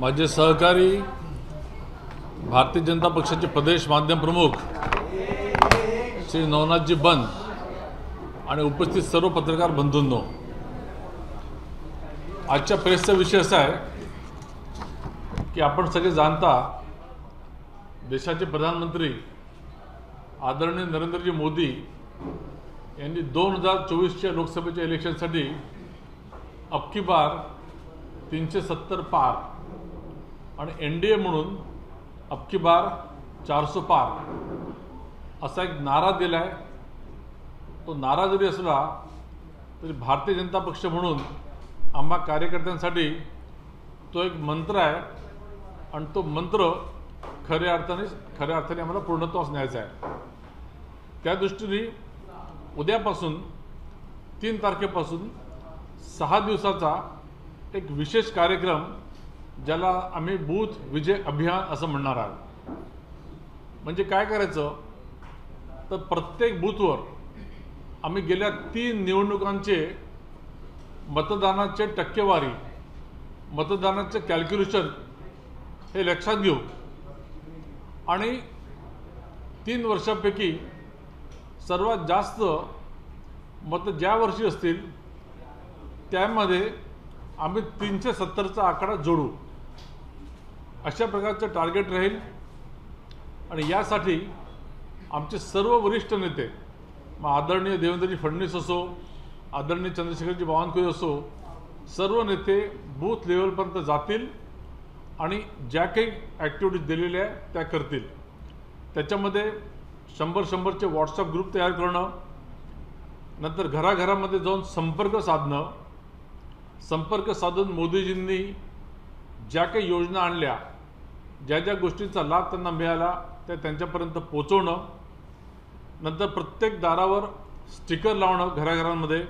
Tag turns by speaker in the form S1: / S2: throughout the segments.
S1: माझे सहकारी भारतीय जनता पक्षाचे प्रदेश माध्यम प्रमुख श्री नवनाथजी बंद आणि उपस्थित सर्व पत्रकार बंधूंनो आजच्या प्रेसचा विषय असा आहे की आपण सगळे जाणता देशाचे प्रधानमंत्री आदरणीय नरेंद्रजी मोदी यांनी दोन हजार चोवीसच्या लोकसभेच्या इलेक्शनसाठी अबकी बार तीनशे सत्तर पार आणि एन डी ए म्हणून अबकी बार चारसो पार. असा एक नारा दिला आहे तो नारा जरी असला तरी भारतीय जनता पक्ष म्हणून आम्हा कार्यकर्त्यांसाठी तो एक मंत्र आहे आणि तो मंत्र खऱ्या अर्थाने खऱ्या अर्थाने आम्हाला पूर्णत्वास न्यायचा आहे. त्या दृष्टीने उद्यापासून तीन तारखेपासून सहा दिवसाचा एक विशेष कार्यक्रम ज्याला आम्ही बूथ विजय अभियान असं म्हणणार आहोत. म्हणजे काय करायचं? तर प्रत्येक बूथवर आम्ही गेल्या तीन निवडणुकांचे मतदानाचे टक्केवारी मतदानाचे कॅल्क्युलेशन हे लक्षात घेऊ. आणि तीन वर्षापैकी सर्वात जास्त मतं ज्या वर्षी असतील त्यामध्ये आम्ही तीनशे सत्तरचा आकडा जोडू. अशा प्रकारचं टार्गेट राहील. आणि यासाठी आमचे सर्व वरिष्ठ नेते मग आदरणीय देवेंद्रजी फडणवीस असो आदरणीय चंद्रशेखरजी बावनकुळे असो सर्व नेते बूथ लेवलपर्यंत जातील आणि ज्या काही ॲक्टिव्हिटीज दिलेल्या आहेत त्या करतील. त्याच्यामध्ये शंभर शंभरचे व्हॉट्सअप ग्रुप तयार करणं नंतर घराघरामध्ये जाऊन संपर्क साधणं. संपर्क साधून मोदीजींनी ज्या काही योजना आणल्या ज्या ज्या गोष्टींचा लाभ त्यांना मिळाला त्या त्यांच्यापर्यंत पोचवणं नंतर प्रत्येक दारावर स्टिकर लावणं घराघरांमध्ये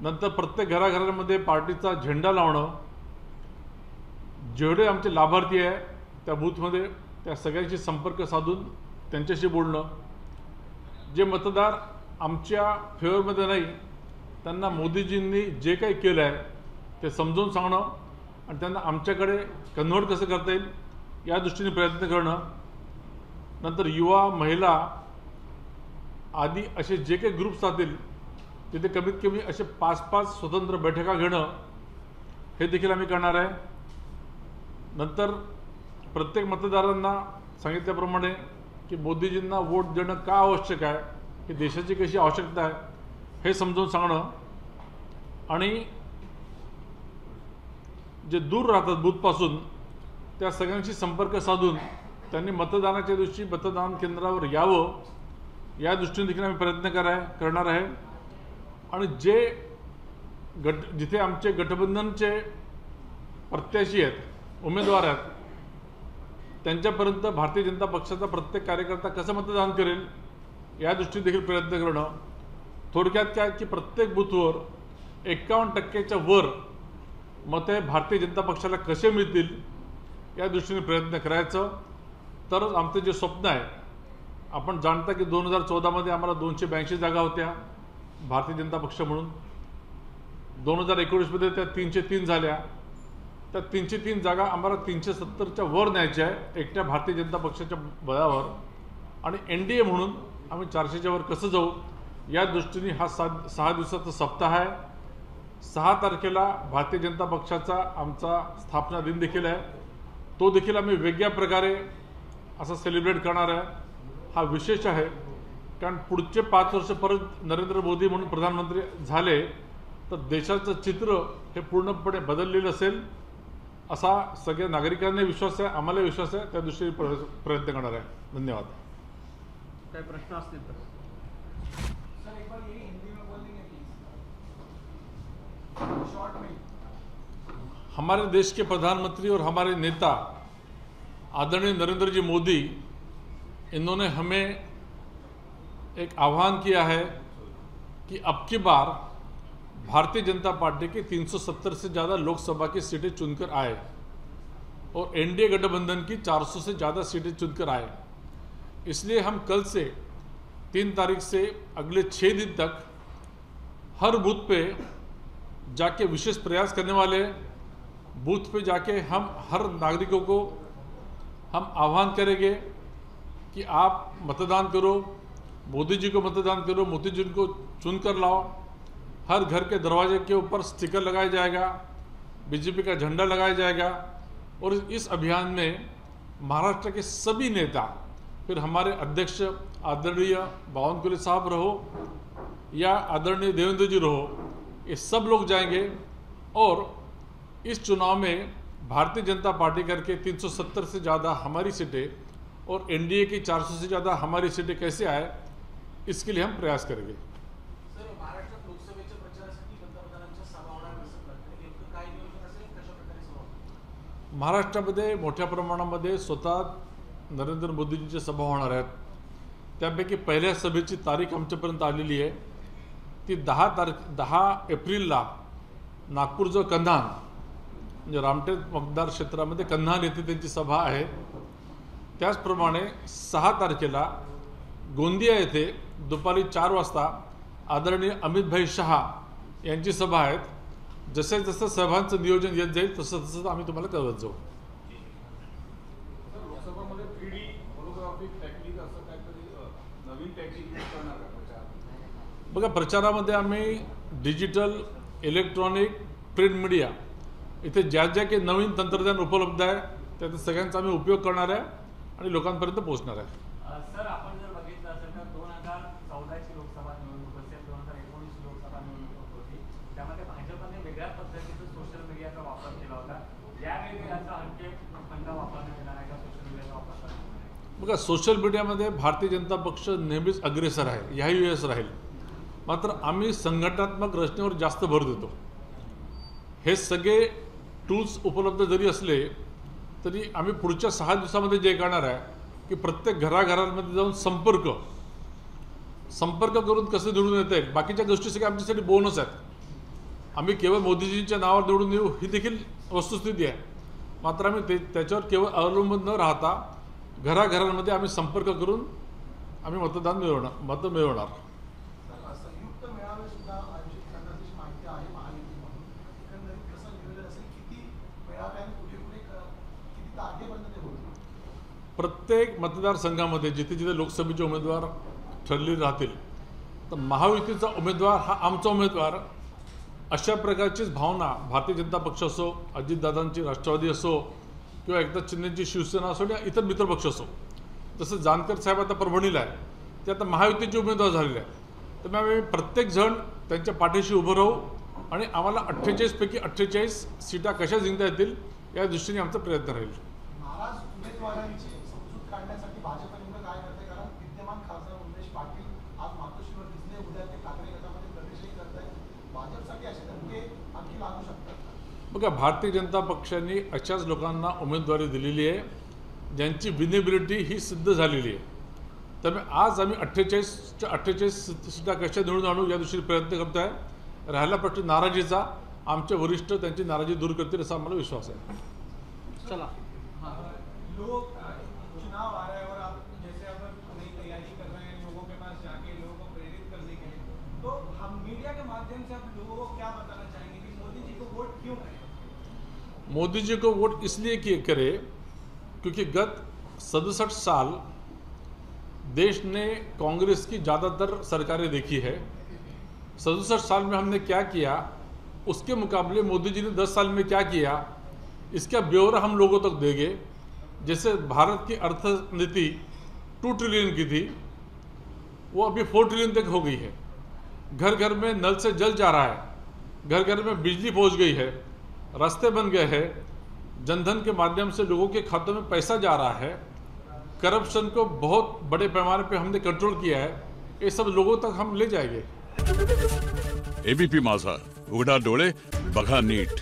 S1: नंतर प्रत्येक घराघरांमध्ये पार्टीचा झेंडा लावणं. जेवढे आमचे लाभार्थी आहे त्या बूथमध्ये त्या सगळ्यांशी संपर्क साधून त्यांच्याशी बोलणं. जे मतदार आमच्या फेवरमध्ये नाही त्यांना मोदीजींनी जे काही केलं आहे ते समजून सांगणं. आणि त्यांना आमच्याकडे कन्व्हर्ट कसं करता येईल या दृष्टीने प्रयत्न करणं. नंतर युवा महिला आदी असे जे काही ग्रुप्स राहतील तिथे कमीत कमी असे पाच पाच स्वतंत्र बैठका घेणं हे देखील आम्ही करणार आहे. नंतर प्रत्येक मतदारांना सांगितल्याप्रमाणे की मोदीजींना वोट देणं का आवश्यक आहे ही देशाची कशी आवश्यकता आहे हे समजून सांगणं. आणि जे दूर राहतात बूथपासून त्या सगळ्यांशी संपर्क साधून त्यांनी मतदानाच्या दिवशी मतदान केंद्रावर यावं या दृष्टीने देखील आम्ही प्रयत्न कराय करणार आहे. आणि जे गट जिथे आमचे गठबंधनचे प्रत्याशी आहेत उमेदवार आहेत त्यांच्यापर्यंत भारतीय जनता पक्षाचा प्रत्येक कार्यकर्ता कसं मतदान करेल या दृष्टीने देखील प्रयत्न करणं थोडक्यात काय की प्रत्येक बूथवर एक्कावन्न टक्क्याच्या वर मते भारतीय जनता पक्षाला कसे मिळतील या दृष्टीने प्रयत्न करायचं. तरच आमचं जे स्वप्न आहे आपण जाणता की दोन हजार चौदामध्ये आम्हाला दोनशे ब्याऐंशी जागा होत्या भारतीय जनता पक्ष म्हणून. दोन हजार एकोणीसमध्ये त्या तीनशे तीन झाल्या. त्या तीनशे तीन जागा आम्हाला तीनशे सत्तरच्या वर न्यायच्या आहे एकट्या भारतीय जनता पक्षाच्या बळावर. आणि एन डी ए म्हणून आम्ही चारशेच्या वर कसं जाऊ या दृष्टीने हा सात सहा दिवसाचा सप्ताह आहे. सहा तारखेला भारतीय जनता पक्षाचा आमचा स्थापना दिन देखील आहे. तो देखील आम्ही वेगळ्या प्रकारे असं सेलिब्रेट करणार आहे. हा विशेष आहे. कारण पुढचे पाच वर्ष परत नरेंद्र मोदी म्हणून प्रधानमंत्री झाले तर देशाचं चित्र हे पूर्णपणे बदललेलं असेल असा सगळ्या नागरिकांना विश्वास आहे आम्हाला विश्वास आहे. त्या दृष्टीने प्रयत्न करणार आहे. धन्यवाद.
S2: काही प्रश्न असतील तर?
S1: हमारे देश के प्रधानमंत्री और हमारे नेता आदरणीय नरेंद्र जी मोदी, इन्होंने हमें एक आह्वान किया है कि अब की बार भारतीय जनता पार्टी के 370 से ज़्यादा लोकसभा की सीटें चुनकर आए और एनडीए गठबंधन की 400 से ज़्यादा सीटें चुनकर आए। इसलिए हम कल से तीन तारीख से अगले छः दिन तक हर बूथ पे जाके विशेष प्रयास करने वाले बूथ पे जाके हम हर नागरिकों को हम आह्वान करेंगे कि आप मतदान करो, मोदी जी को मतदान करो, मोदी जी को चुन कर लाओ। हर घर के दरवाजे के ऊपर स्टिकर लगाया जाएगा, बीजेपी का झंडा लगाया जाएगा और इस अभियान में महाराष्ट्र के सभी नेता, फिर हमारे अध्यक्ष आदरणीय बावनकुले साहब रहो या आदरणीय देवेंद्र जी रहो ये सब लोग जाएँगे और इस चुनाव में भारतीय जनता पार्टी करके 370 से ज़्यादा हमारी सीटें और एनडीए की 400 से ज़्यादा हमारी सीटें कैसे आए इसके लिए हम प्रयास करेंगे।
S3: सभा सभा होणार?
S1: महाराष्ट्रामध्ये मोठ्या प्रमाणामध्ये स्वतः नरेंद्र मोदींची सभा होणार आहेत. त्यापैकी पहिल्या सभेची तारीख आमच्यापर्यंत आलेली आहे. ती दहा तारीख दहा एप्रिलला नागपूरचं कन्हान म्हणजे रामटेक मतदार क्षेत्रामध्ये कन्हान येथे त्यांची सभा आहे. त्याचप्रमाणे सहा तारखेला गोंदिया येथे दुपारी चार वाजता आदरणीय अमितभाई शहा यांची सभा आहेत. जसे जसं सभांचं नियोजन येत जाईल तसं तसं आम्ही तुम्हाला कळवत जाऊ.
S4: नवीन टेक्निक यूज करणार का प्रचार
S1: बघा प्रचारामध्ये आम्ही डिजिटल इलेक्ट्रॉनिक प्रिंट मीडिया इथे ज्या ज्या काही नवीन तंत्रज्ञान उपलब्ध आहे त्याचा सगळ्यांचा आम्ही उपयोग करणार आहे आणि लोकांपर्यंत पोहोचणार आहे.
S5: सर आपण जर बघितलं असेल तर दोन हजार चौदाची लोकसभा निवडणूक असेल दोन हजार एकोणीसची लोकसभा निवडणूक होती. त्यामध्ये भाजपने वेगळ्या पद्धतीचा सोशल मीडियाचा वापर केला होता. यावेळी याचा वापरण्यात येणार आहे का सोशल मीडियाचा वापर?
S1: बघा सोशल मीडियामध्ये भारतीय जनता पक्ष नेहमीच अग्रेसर आहे याही वेळेस राहील. मात्र आम्ही संघटनात्मक रचनेवर जास्त भर देतो. हे सगळे टूल्स उपलब्ध जरी असले तरी आम्ही पुढच्या सहा दिवसामध्ये जे करणार आहे की प्रत्येक घराघरांमध्ये जाऊन संपर्क संपर्क करून कसं निवडून येत आहे बाकीच्या गोष्टी सगळ्या आमच्यासाठी बोनस आहेत. आम्ही केवळ मोदीजींच्या नावावर निवडून येऊ ही देखील वस्तुस्थिती आहे. मात्र आम्ही ते त्याच्यावर केवळ अवलंबून न राहता घराघरांमध्ये आम्ही संपर्क करून आम्ही मतदान मिळवणार मतं मिळवणार. प्रत्येक मतदारसंघामध्ये जिथे जिथे लोकसभेचे उमेदवार ठरले राहतील तर महायुतीचा उमेदवार हा आमचा उमेदवार. अशा प्रकारचीच भावना भारतीय जनता पक्ष असो अजितदादांची राष्ट्रवादी असो किंवा एकदा चिन्हेची शिवसेना असो या इतर मित्रपक्ष असो. जसं जानकर साहेब आता परभणीला आहे ते आता महायुतीचे उमेदवार झालेले आहे त्यामुळे आम्ही प्रत्येकजण त्यांच्या पाठीशी उभं राहू आणि आम्हाला अठ्ठेचाळीसपैकी अठ्ठेचाळीस सीटा कशा जिंकता येतील या दृष्टीने आमचा प्रयत्न राहील.
S3: महाराज उमेदवारांची काढण्यासाठी भाजप नेमकं काय करते कारण विद्यमान खासदार उमेश पाटील आज मातोश्रीवर दिसले उद्या ते ठाकरे गटामध्ये प्रवेशही करत आहेत भाजपसाठी असे धक्के आणखी लागू शकतात?
S1: बघा भारतीय जनता पक्षाने अशाच लोकांना उमेदवारी दिलेली आहे ज्यांची विनेबिलिटी ही सिद्ध झालेली आहे. त्यामुळे आज आम्ही अठ्ठेचाळीसच्या अठ्ठेचाळीस सीटा कशा निवडून आणू या दृष्टीने प्रयत्न करतो आहे राहिला प्रश्न नाराजीचा. आमचे वरिष्ठ त्यांची नाराजी दूर करतील असा आम्हाला विश्वास आहे.
S2: चला.
S6: माध्यम से आप लोगों को क्या बताना चाहेंगे कि मोदी जी को वोट क्यों करें?
S1: मोदी जी को वोट इसलिए किए करे क्योंकि गत सड़सठ साल देश ने कांग्रेस की ज़्यादातर सरकारें देखी है। सड़सठ साल में हमने क्या किया? उसके मुकाबले मोदी जी ने दस साल में क्या किया? इसका ब्यौरा हम लोगों तक देंगे। जैसे भारत की अर्थनीति टू ट्रिलियन की थी, वो अभी फोर ट्रिलियन तक हो गई है। घर घर में नल से जल जा रहा है। घर घर में बिजली पहुँच गई है, रास्ते बन गए हैं। जनधन के माध्यम से लोगों के खातों में पैसा जा रहा है। करप्शन को बहुत बड़े पैमाने पे हमने कंट्रोल किया है। ये सब लोगों तक हम ले जाएँगे।
S7: एबीपी माझा उघडा डोळे बघा नीट।